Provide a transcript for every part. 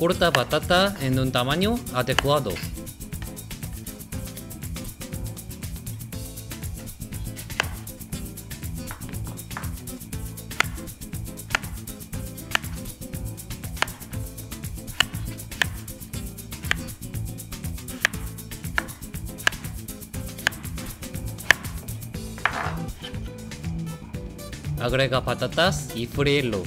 Corta batata en un tamaño adecuado. Agrega patatas y fríelo.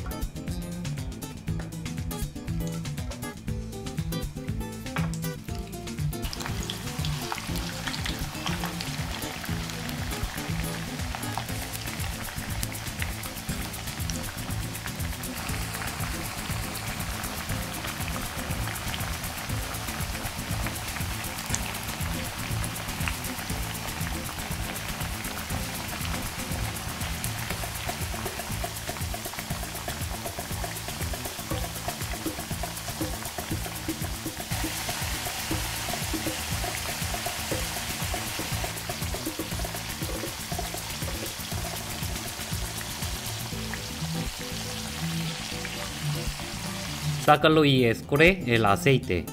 Sácalo y escurre el aceite.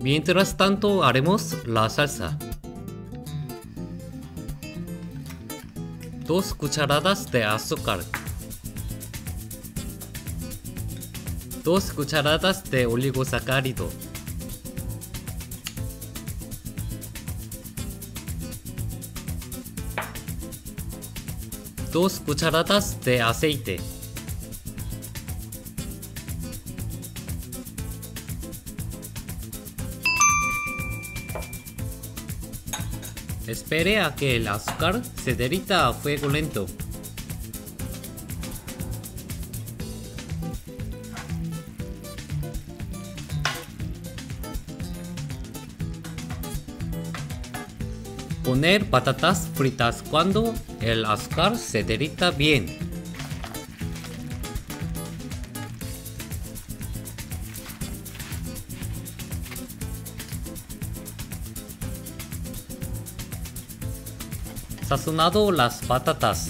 Mientras tanto haremos la salsa. 2 cucharadas de azúcar. 2 cucharadas de oligosacárido. Dos cucharadas de aceite. Espere a que el azúcar se derrita a fuego lento. Poner patatas fritas cuando el azúcar se derrita bien. Sazonado las patatas.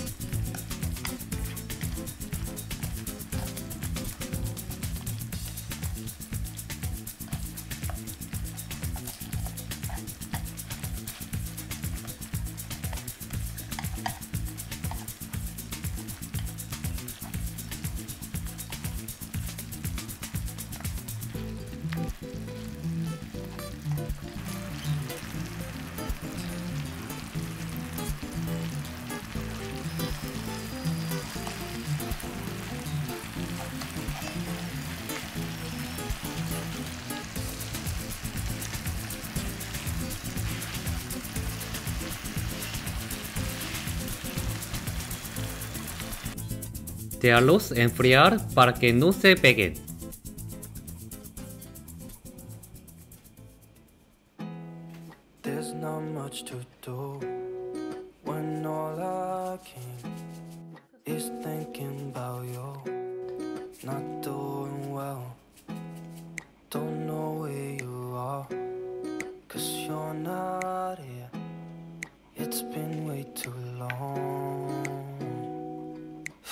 Déjalos enfriar para que no se peguen. It's been way too long.